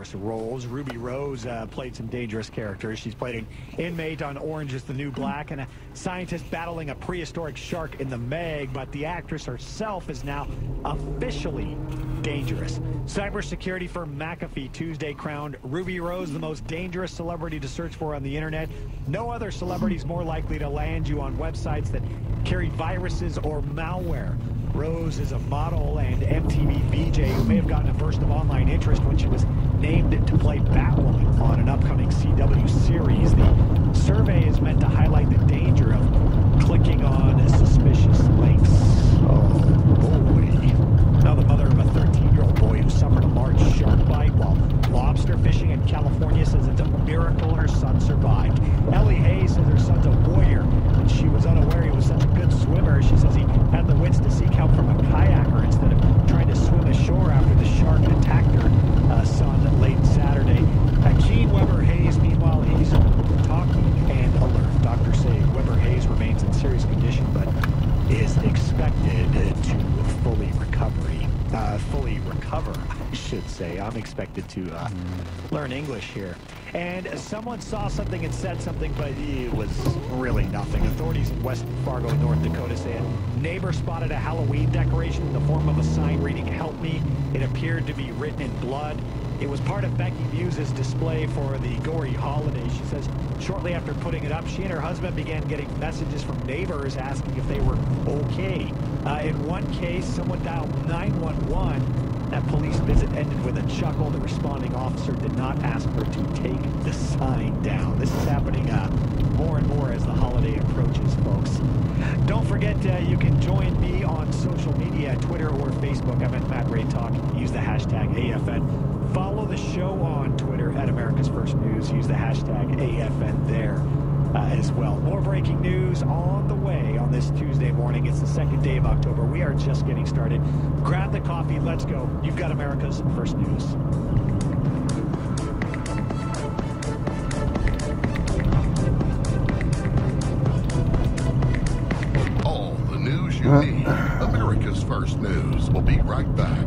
dangerous roles. Ruby Rose uh, played some dangerous characters. She's played an inmate on Orange is the New Black and a scientist battling a prehistoric shark in The Meg, but the actress herself is now officially dangerous. Cybersecurity firm McAfee Tuesday crowned Ruby Rose the most dangerous celebrity to search for on the internet. No other celebrity is more likely to land you on websites that carry viruses or malware. Rose is a model and MTV VJ who may have gotten a burst of online interest when she was named to play Batwoman on an upcoming CW series. The survey is meant to highlight the danger of clicking on suspicious links. Oh, boy. Now the mother of a 13-year-old boy who suffered a large shark bite while lobster fishing in California says it's a miracle her son survived. Ellie Hayes says her son's a warrior and she was unaware he was such a good swimmer. She says he had the wits to seek help from a kayaker instead of trying to swim ashore after the shark attacked her uh, son late Saturday. Uh, Keane Webre-Hayes, meanwhile, he's talking and alert. Doctors say Weber Hayes remains in serious condition, but is expected to fully recovery, uh, fully recover, I should say. I'm expected to uh, learn English here. And someone saw something and said something, but it was really nothing. Authorities in West Fargo, North Dakota say a neighbor spotted a Halloween decoration in the form of a sign reading, help me. It appeared to be written in blood. It was part of Becky Muse's display for the gory holiday. She says shortly after putting it up, she and her husband began getting messages from neighbors asking if they were okay. Uh, in one case, someone dialed 911. That police visit ended with a chuckle. The responding officer did not ask her to take the sign down. This is happening uh, more and more as the holiday approaches, folks. Don't forget, uh, you can join me on social media, Twitter or Facebook. I'm at Matt Ray Talk. Use the hashtag AFN. Follow the show on Twitter at America's First News. Use the hashtag AFN there uh, as well. More breaking news on the way on this Tuesday morning. It's the second day of October. We are just getting started. Grab the coffee. Let's go. You've got America's First News. All the news you need. America's First News. We'll be right back.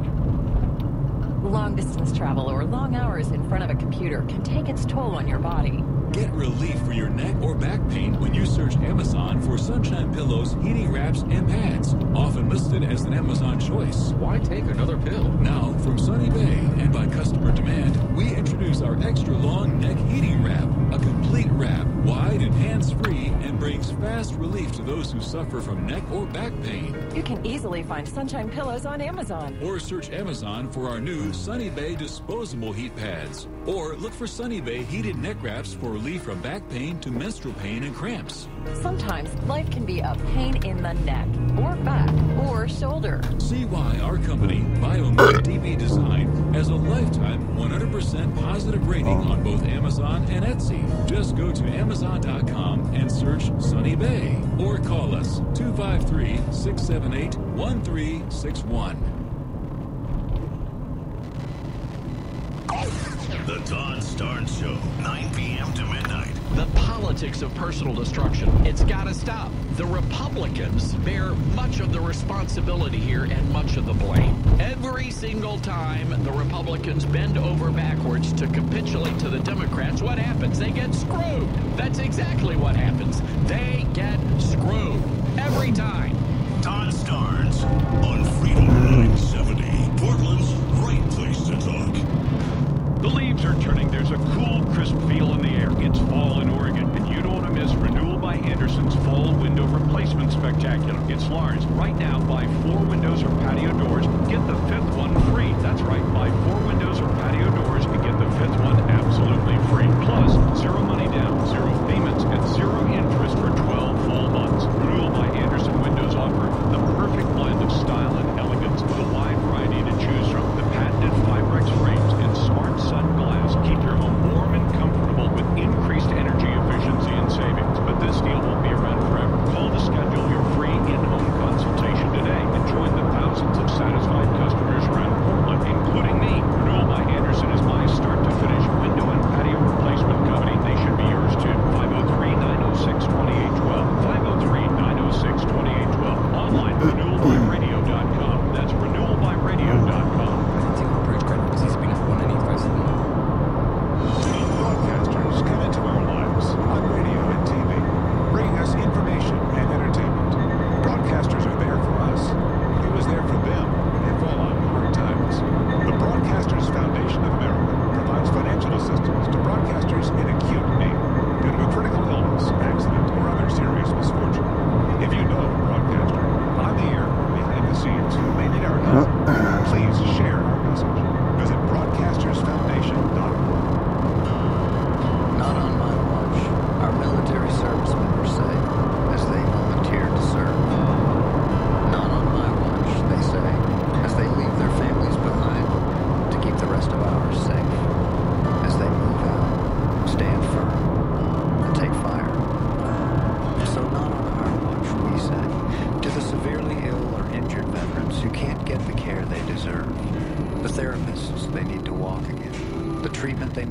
Long distance travel or long hours in front of a computer can take its toll on your body. Get relief for your neck or back pain when you search Amazon for sunshine pillows, heating wraps, and pads. Often listed as an Amazon choice. Why take another pill? Now, from Sunny Bay and by customer demand, we introduce our extra long neck heating wrap. A complete wrap, wide and hands free, and brings fast relief to those who suffer from neck or back pain. You can easily find sunshine pillows on Amazon. Or search Amazon for our new Sunny Bay disposable heat pads. Or look for Sunny Bay heated neck wraps for relief from back pain to menstrual pain and cramps. Sometimes life can be a pain in the neck, or back, or shoulder. See why our company, Biomed DB Design, has a lifetime 100% positive rating on both Amazon and Etsy. Just go to Amazon.com and search Sunny Bay or call us 253 678 1361. The Todd Starnes Show, 9 p.m. to midnight. The politics of personal destruction. It's got to stop. The Republicans bear much of the responsibility here and much of the blame. Every single time the Republicans bend over backwards to capitulate to the Democrats, what happens? They get screwed. That's exactly what happens. They get screwed. Every time.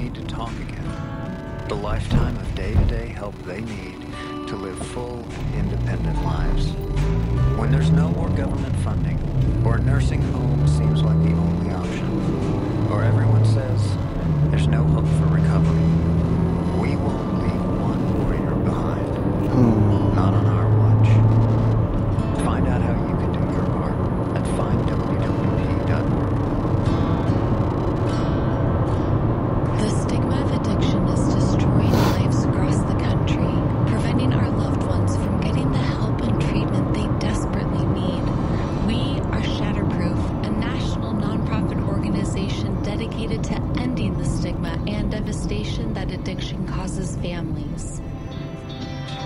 Need to talk again, the lifetime of day-to-day help they need to live full, independent lives. When there's no more government funding,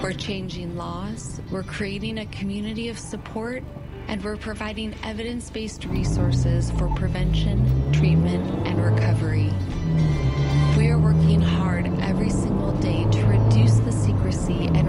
We're changing laws, we're creating a community of support, and we're providing evidence based resources for prevention, treatment, and recovery. We are working hard every single day to reduce the secrecy and